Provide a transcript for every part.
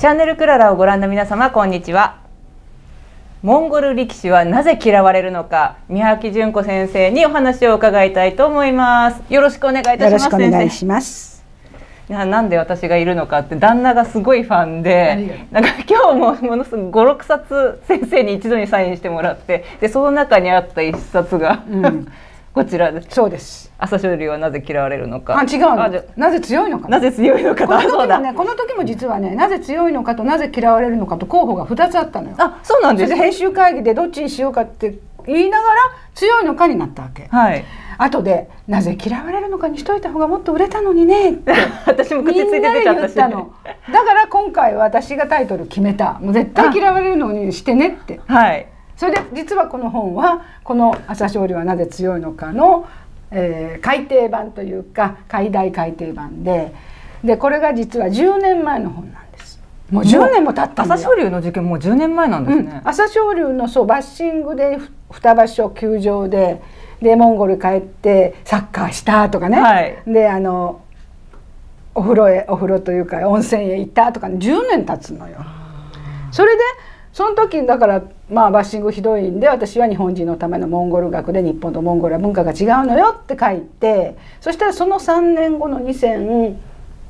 チャンネルクララをご覧の皆様こんにちは。モンゴル力士はなぜ嫌われるのか三宅純子先生にお話を伺いたいと思います。よろしくお願いいたしますよろしくお願いします。いやなんで私がいるのかって旦那がすごいファンでなんか今日もものすごく56冊先生に一度にサインしてもらってでその中にあった一冊が、うんこちらです。そうです。朝青龍はなぜ嫌われるのか。あ、違うの。なぜ強いのか。なぜ強いのか。この時もね、この時も実はね、なぜ強いのかとなぜ嫌われるのかと候補が二つあったのよ。あ、そうなんです。編集会議でどっちにしようかって言いながら強いのかになったわけ。はい。後でなぜ嫌われるのかにしといた方がもっと売れたのにねって 私も口ついて出ちゃったしだから今回私がタイトル決めたもう絶対嫌われるのにしてねってはいそれで実はこの本はこの「朝青龍はなぜ強いのかの」えー、改訂版というか解題改訂版ででこれが実は10年前の本なんです。もう10年も経った朝青龍の事件もう10年前なんですね。うん、朝青龍のそうバッシングで双場所球場ででモンゴル帰ってサッカーしたとかね、はい、であのお風呂へお風呂というか温泉へ行ったとか、ね、10年経つのよ。それでその時だからまあバッシングひどいんで私は日本人のためのモンゴル学で日本とモンゴルは文化が違うのよって書いてそしたらその3年後の2010、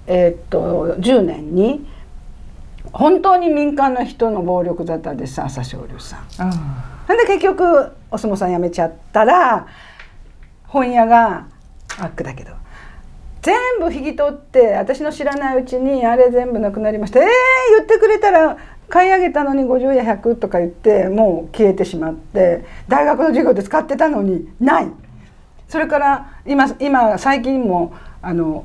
えー、年に本当に民間の人の暴力沙汰でさ朝青龍さん。なんで結局お相撲さん辞めちゃったら本屋があっくだけど全部引き取って私の知らないうちにあれ全部なくなりましたえー、言ってくれたら買い上げたのに50や100とか言ってもう消えてしまって大学の授業で使ってたのにない。それから今今最近もあの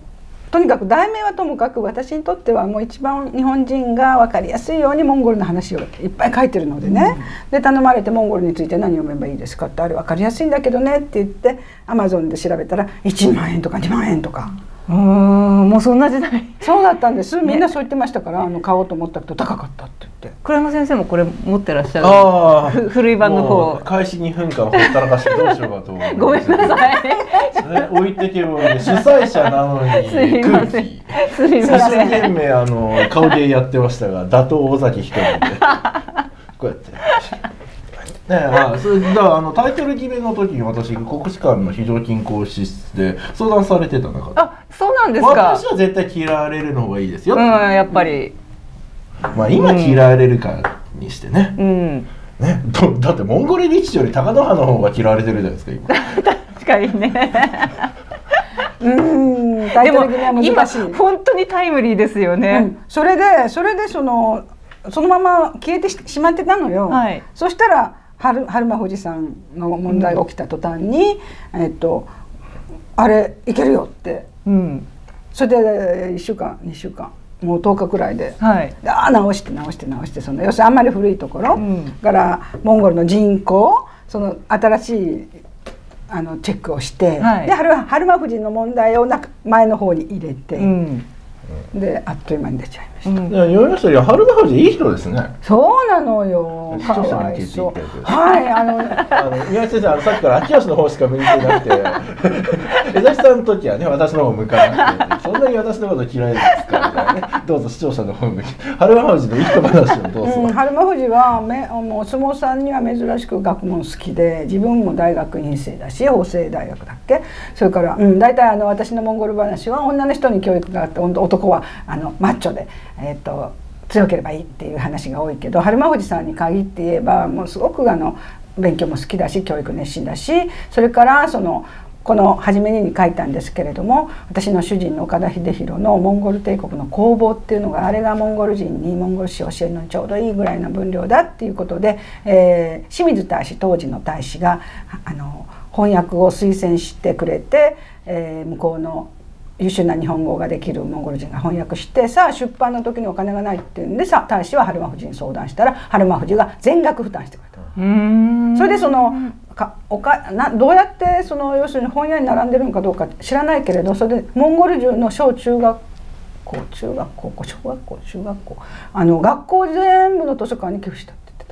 とにかく題名はともかく私にとってはもう一番日本人が分かりやすいようにモンゴルの話をいっぱい書いてるのでね、うん、で頼まれてモンゴルについて何読めばいいですかってあれ分かりやすいんだけどねって言ってアマゾンで調べたら1万円とか2万円とか。うんもうそんな時代。そうだったんです。みんなそう言ってましたから、あの買おうと思ったけど高かったって。言って倉山先生もこれ持ってらっしゃる。あ古い版の方。開始2分間ほったらかしてどうしようかと思ごめんなさい。それ置いてけば主催者なのにすいません。すいません。一生懸命あの顔でやってましたが打倒尾崎一人で。こうやってねあそれだからあのタイトル決めの時に私国士舘の非常勤講師室で相談されてた中であそうなんですか。私は絶対嫌われるの方がいいですよ、うん、やっぱり、まあ今嫌われるかにしてね、うん、ね。だってモンゴル力士より貴乃花の方が嫌われてるじゃないですか今。確かにね。うん。タイトル決めは難しい。本当にタイムリーですよね、うん、それでそれでそのそのまま消えてしまってたのよ、はい、そしたら春春馬富士山の問題が起きた途端に、うん、えっとあれいけるよって、うん、それで1週間2週間もう10日くらいで、はい、ああ直して直して直してその要するにあんまり古いところ、うん、からモンゴルの人口その新しいあのチェックをして、はい、で春春馬富士の問題を前の方に入れて、うん、であっという間に出ちゃいました。うん、いや読みましたよ。春馬富士いい人ですね。そうなのよ。かわいそう。はいあのあの宮内先生あのさっきから秋吉の方しか向いてなくて、江崎さんの時はね私の方向かなくて、そんなに私のこと嫌いですかみたいなね。どうぞ視聴者の方向き。春馬富士のいい人話をどうぞ。うん、春馬富士はめもう相撲さんには珍しく学問好きで、自分も大学院生だし法政大学だっけ？それからうん大体あの私のモンゴル話は女の人に教育があって男はあのマッチョで。えーと、強ければいいっていう話が多いけど春馬富士さんに限って言えばもうすごくあの勉強も好きだし教育熱心だしそれからそのこの初めに書いたんですけれども私の主人の岡田秀弘のモンゴル帝国の工房っていうのがあれがモンゴル人にモンゴル史を教えるのにちょうどいいぐらいの分量だっていうことで、えー、清水大使当時の大使があの翻訳を推薦してくれて、えー、向こうの優秀な日本語ができるモンゴル人が翻訳してさあ出版の時にお金がないっていうんでさ大使は春馬富士に相談したら春馬富士が全額負担してくれた。それでそのかおかなどうやってその要するに本屋に並んでるのかどうか知らないけれどそれでモンゴル中の小中学校中学校小学校中学校あの学校全部の図書館に寄付したって言って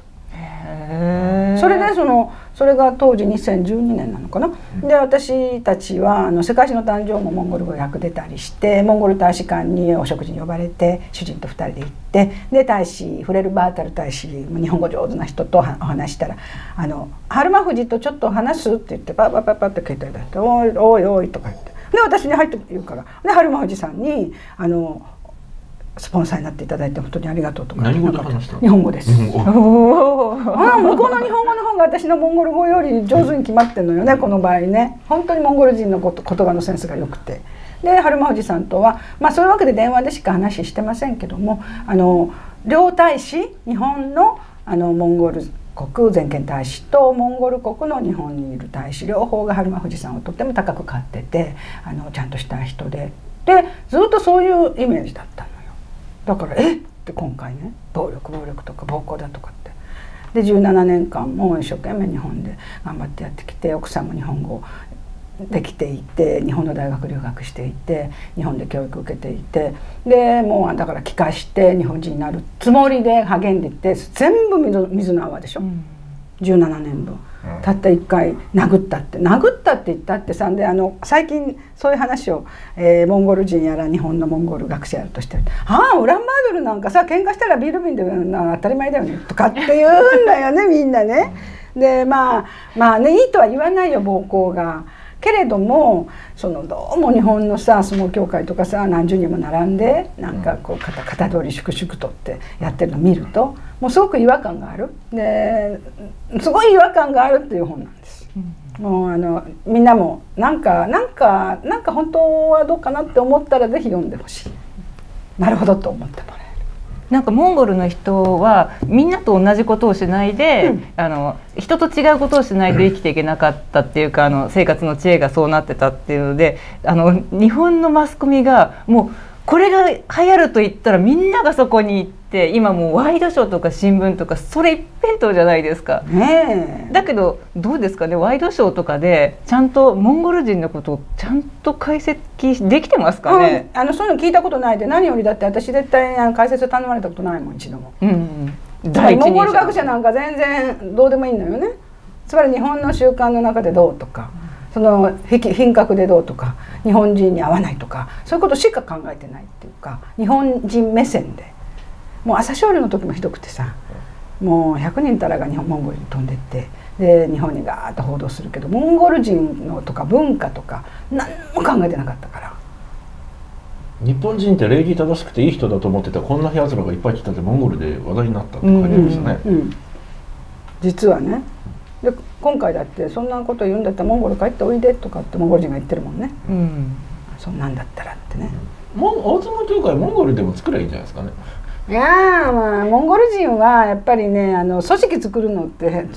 た。それでそのそれが当時2012年なのかな、で私たちはあの世界史の誕生もモンゴル語訳出たりしてモンゴル大使館にお食事に呼ばれて主人と2人で行ってで大使フレルバータル大使日本語上手な人とお話したら「あの春馬富士とちょっと話す?」って言ってパッパッパッパって携帯出して「おいおいおい」とか言って。で私に入って言うからで春馬富士さんにあのスポンサーになっていただいて本当にありがとうとか何語で話した日本語です。あ向こうの日本語の方が私のモンゴル語より上手に決まってるのよねこの場合ね。本当にモンゴル人のこと言葉のセンスが良くて。で春馬富士さんとはまあそういうわけで電話でしか話してませんけどもあの両大使日本のあのモンゴル国全権大使とモンゴル国の日本にいる大使両方が春馬富士さんをとっても高く買っててあのちゃんとした人で。でずっとそういうイメージだったの。よだからえ？って今回ね。暴力暴力とか暴行だとかって。で17年間も一生懸命日本で頑張ってやってきて奥さんも日本語できていて日本の大学留学していて日本で教育受けていて。でもうだから帰化して日本人になるつもりで励んでいって全部水水の泡でしょ、うん、17年分。たった1回殴ったって殴ったって言ったってさんであの最近そういう話を、えー、モンゴル人やら日本のモンゴル学者やるとして「ああウランバードルなんかさ喧嘩したらビール瓶で当たり前だよね」とかって言うんだよねみんなね。でまあまあねいいとは言わないよ暴行が。けれどもそのどうも日本のさ相撲協会とかさ何十人も並んでなんかこう肩肩通り粛々とってやってるのを見るともうすごく違和感があるですごい違和感があるっていう本なんです。もうあのみんなもなんかなんかなんか本当はどうかなって思ったらぜひ読んでほしい。なるほどと思ってもらなんかモンゴルの人はみんなと同じことをしないで、うん、あの人と違うことをしないと生きていけなかったっていうかあの生活の知恵がそうなってたっていうのであの日本のマスコミがもうこれが流行ると言ったらみんながそこに行って今もうワイドショーとか新聞とかそれ一辺倒じゃないですか。ねだけどどうですかね？ワイドショーとかでちゃんとモンゴル人のことをちゃんと解析できてますかね、うん、あのそういうの聞いたことないで何よりだって私絶対あの解説頼まれたことないもん一度も。うん、第モンゴル学者なんか全然どうでもいいのよね。つまり日本の習慣の中でどうとか。その品格でどうとか日本人に合わないとかそういうことしか考えてないっていうか日本人目線でもう朝青龍の時もひどくてさもう100人たらが日本モンゴルに飛んでってで日本にガーッと報道するけどモンゴル人のとか文化とか何も考えてなかったから。日本人って礼儀正しくていい人だと思ってたこんなやつらがいっぱい来たってモンゴルで話題になったって書いてましたね、うんうんうん、実はね。で今回だってそんなこと言うんだったらモンゴル帰っておいでとかってモンゴル人が言ってるもんね、うん、そんなんだったらってね、うん、大相撲協会モンゴルでも作ればいいんじゃないですかねいやまあモンゴル人はやっぱりねあの組織作るのって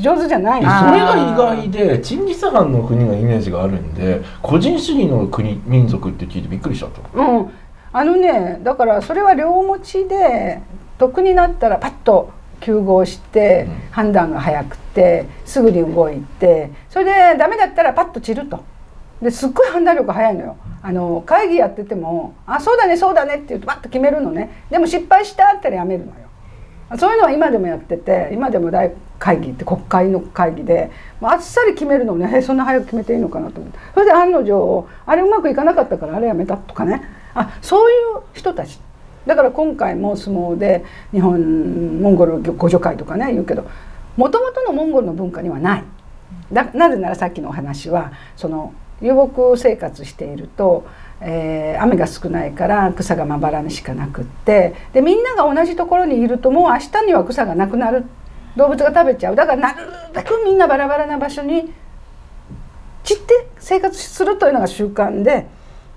上手じゃない。それが意外でチンギス・ハンの国のイメージがあるんで個人主義の国民族って聞いてびっくりしちゃった。うん。あのねだからそれは両持ちで得になったらパッと急合して判断が早くてすぐに動いてそれでダメだったらパッと散るとですっごい判断力早いのよ。あの会議やってても「あそうだねそうだね」って言うとパッと決めるのね。でも失敗したったらやめるのよ。そういうのは今でもやってて今でも大会議って国会の会議であっさり決めるのね。そんな早く決めていいのかなと思って。それで案の定あれうまくいかなかったからあれやめたとかね。あそういう人たち。だから今回も相撲で日本モンゴル互助会とかね言うけどもともとのモンゴルの文化にはない。だなぜならさっきのお話はその遊牧生活していると、えー、雨が少ないから草がまばらにしかなくってでみんなが同じところにいるともう明日には草がなくなる。動物が食べちゃう。だからなるべくみんなバラバラな場所に散って生活するというのが習慣で。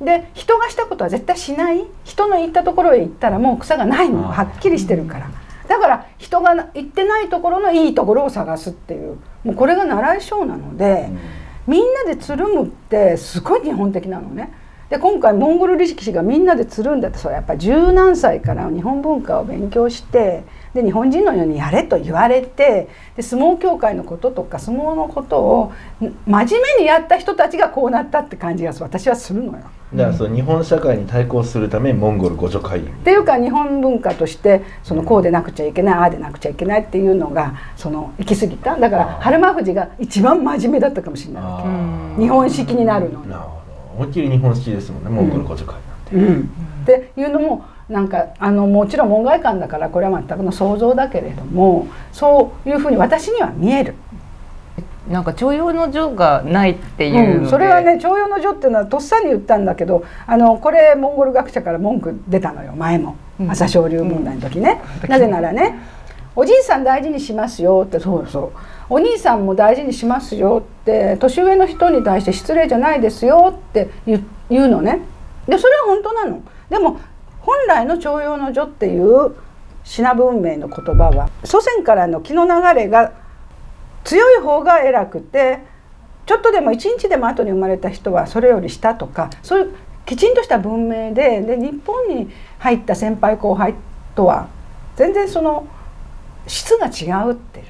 で人がしたことは絶対しない。人の行ったところへ行ったらもう草がないの。はっきりしてるから。だから人が行ってないところのいいところを探すっていう。もうこれが習い性なので、みんなでつるむってすごい日本的なのね。で今回モンゴル力士がみんなでつるんだってそれやっぱり十何歳から日本文化を勉強してで日本人のようにやれと言われてで相撲協会のこととか相撲のことを真面目にやった人たちがこうなったって感じが私はするのよ。だからそう日本社会に対抗するためモンゴル互助会っていうか日本文化としてそのこうでなくちゃいけない、ああでなくちゃいけないっていうのがその行き過ぎた。だから春馬富士が一番真面目だったかもしれないわけ。日本式になるのなるほど。思いっきり日本式ですもんね、モンゴル互助会なんて。うん、っていうのもなんかあのもちろん門外漢だからこれは全くの想像だけれどもそういうふうに私には見える。なんか徴用の女がないっていう、うん、それはね徴用の女っていうのはとっさに言ったんだけどあのこれモンゴル学者から文句出たのよ前も、朝青龍問題の時ね、うん、なぜならねおじいさん大事にしますよってそうそう。お兄さんも大事にしますよって年上の人に対して失礼じゃないですよって言うのね。でそれは本当なの。でも本来の徴用の女っていうシナ文明の言葉は祖先からの気の流れが強い方が偉くてちょっとでも一日でも後に生まれた人はそれより下と。かそういうきちんとした文明でで日本に入った先輩後輩とは全然その質が違うっていう。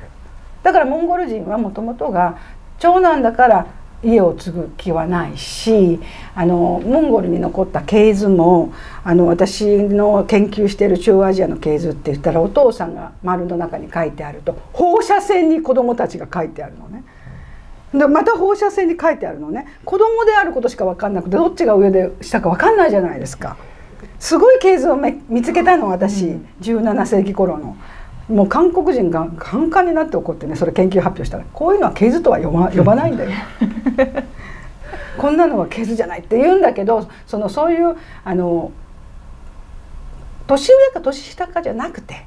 だからモンゴル人はもともとが長男だから家を継ぐ気はないしあのモンゴルに残った系図もあの私の研究している中央アジアの系図って言ったらお父さんが丸の中に書いてあると放射線に子供たちが書いてあるのね。でまた放射線に書いてあるのね子供であることしか分かんなくてどっちが上で下か分かんないじゃないですか。すごい系図を見つけたの私、うん、17世紀頃の。もう韓国人がカンカンになって怒ってねそれ研究発表したらこういうのはケズとは呼ば 呼ばないんだよ。こんなのはケズじゃないって言うんだけどそのそういうあの年上か年下かじゃなくて、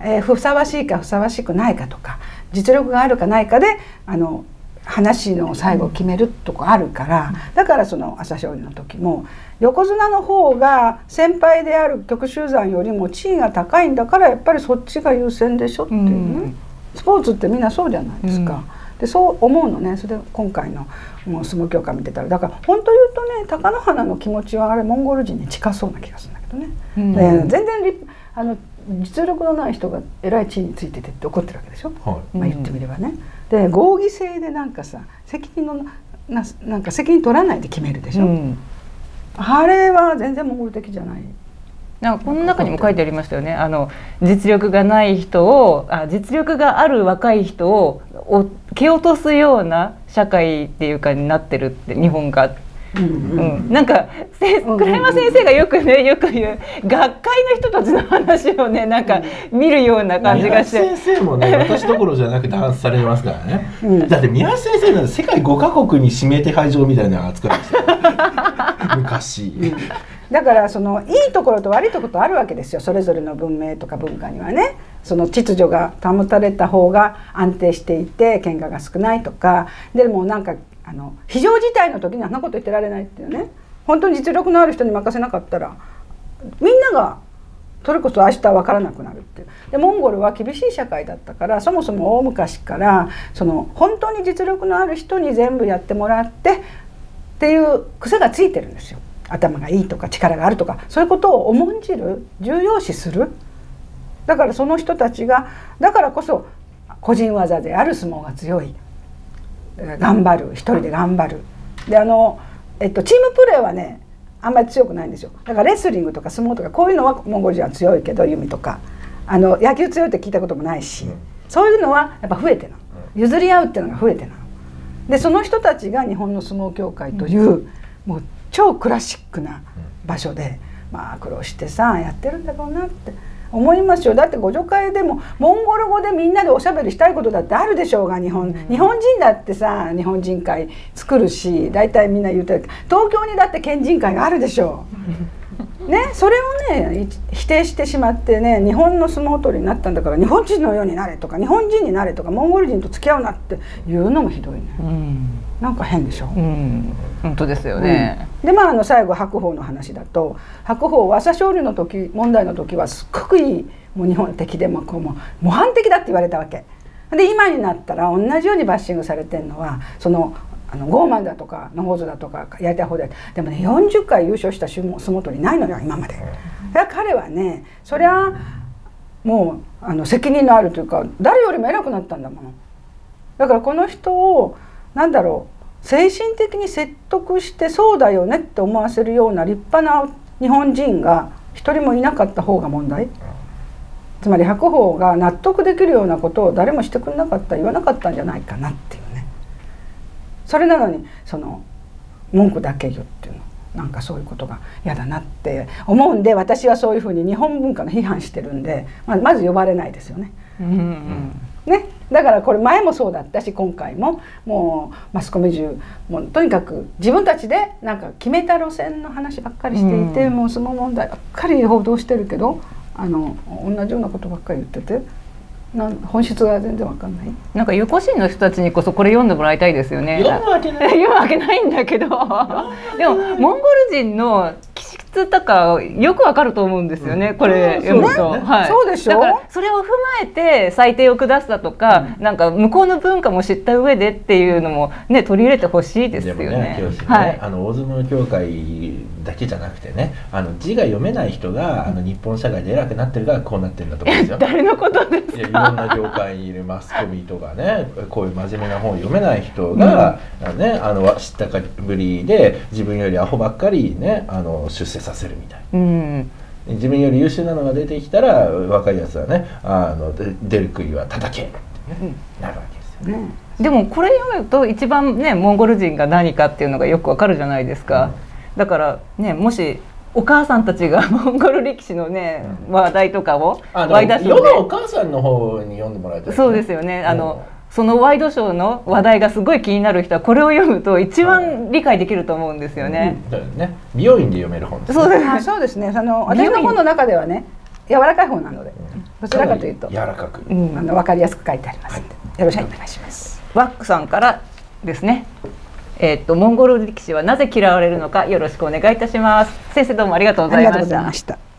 えー、ふさわしいかふさわしくないかとか実力があるかないかであの話の最後決めるとこあるからだからその朝青龍の時も横綱の方が先輩である極集山よりも地位が高いんだからやっぱりそっちが優先でしょっていうね、うん、スポーツってみんなそうじゃないですか。うん、でそう思うのね。それで今回のもう相撲協会見てたら。だから本当言うとね貴乃花の気持ちはあれモンゴル人に近そうな気がするんだけどね。うん、全然あの実力のない人が偉い地位についててって怒ってるわけでしょ、はい、まあ、言ってみればね。で合議制でなんかさ責任のななんか責任取らないで決めるでしょ、うん、あれは全然モンゴル的じゃない。なんかこの中にも書いてありましたよね。あの実力がない人をあ実力がある若い人を蹴落とすような社会っていうかになってるって日本がうん、なんか倉山先生がよくねよく言う学会の人たちの話をねなんか見るような感じがして。先生もね 私どころじゃなくて話されますからね、うん、だって宮橋先生なんて世界5か国に指名手配状みたいなの扱ってました 昔。だからそのいいところと悪いところとあるわけですよ。それぞれの文明とか文化にはね。その秩序が保たれた方が安定していて喧嘩が少ないとか。でもなんかあの非常事態の時にあんなこと言ってられないっていうね。本当に実力のある人に任せなかったらみんながそれこそ明日分からなくなるっていう。でモンゴルは厳しい社会だったからそもそも大昔からその本当に実力のある人に全部やってもらってっていう癖がついてるんですよ。頭がいいとか力があるとかそういうことを重んじる重要視する。だからその人たちがだからこそ個人技である相撲が強い。頑張る一人で頑張る。であの、えっと、チームプレーはねあんまり強くないんですよ。だからレスリングとか相撲とかこういうのはモンゴル人は強いけど弓とかあの野球強いって聞いたこともないし、うん、そういうのはやっぱ増えてな譲り合うっていうのが増えてなでその人たちが日本の相撲協会という、うん、もう超クラシックな場所で、まあ苦労してさやってるんだろうなって。思いますよだってご助会でもモンゴル語でみんなでおしゃべりしたいことだってあるでしょうが日本、うん、日本人だってさ日本人会作るし大体みんな言うてる。東京にだって県人会があるでしょう。ね、それをね否定してしまってね日本の相撲取りになったんだから日本人のようになれとか日本人になれとかモンゴル人と付き合うなっていうのもひどいね。うん。なんか変でしょ、うん、本当ですよね、うん、でまああの最後白鵬の話だと白鵬は朝青龍の時問題の時はすっごくいいもう日本的でもこうも模範的だって言われたわけ。で今になったら同じようにバッシングされてるのはそのあの傲慢だとかノーズだとかやりたい方ででもね40回優勝した相撲取りないのよ今まで。だから彼はねそりゃもうあの責任のあるというか誰よりも偉くなったんだもの。だからこの人を何だろう精神的に説得してそうだよねって思わせるような立派な日本人が一人もいなかった方が問題。つまり白鵬が納得できるようなことを誰もしてくれなかった言わなかったんじゃないかなっていう。それなのにその文句だけ言うっていうのなんかそういうことが嫌だなって思うんで私はそういうふうに日本文化の批判してるんで、まあ、まず呼ばれないですよね。うんうん。ね、だからこれ前もそうだったし今回ももうマスコミ中もうとにかく自分たちでなんか決めた路線の話ばっかりしていて、うん、もう相撲問題ばっかり報道してるけどあの同じようなことばっかり言っててなん本質が全然わかんない。なんか有効心の人たちにこそこれ読んでもらいたいですよね。読むわけない。読むわけないんだけど。でもモンゴル人の気質とかよくわかると思うんですよね、うん、これ読むと、ね、はい、そうでしょ？だからそれを踏まえて裁定を下したとか、うん、なんか向こうの文化も知った上でっていうのもね取り入れてほしいですよね。ねねはい、あの大相撲協会だけじゃなくてねあの字が読めない人があの日本社会で偉くなってるからこうなってるんだと思うんですよ。誰のことですいやいろんな業界にいるマスコミとかねこういう真面目な本を読めない人が、うん、ね、あの知ったかぶりで自分よりアホばっかりねあの出世させるみたいな。うん自分より優秀なのが出てきたら若いやつはねあの出る杭は叩けって、ね、なるわけですよね。でもこれ読むと一番ねモンゴル人が何かっていうのがよくわかるじゃないですか。うんだからねもしお母さんたちが モンゴル力士のね、うん、話題とかをワイドショーで。お母さんの方に読んでもらいたい、ね、そうですよね。あの、うん、そのワイドショーの話題がすごい気になる人はこれを読むと一番理解できると思うんですよね。うん、ね。美容院で読める本、ね、そうです。ね。そうですね。あの私の本の中ではね柔らかい本なので、どちらかというと柔らかく、うん、あのわかりやすく書いてあります、はい、よろしくお願いします。ワックさんからですね。えーと、モンゴル力士はなぜ嫌われるのかよろしくお願いいたします。先生どうもありがとうございました。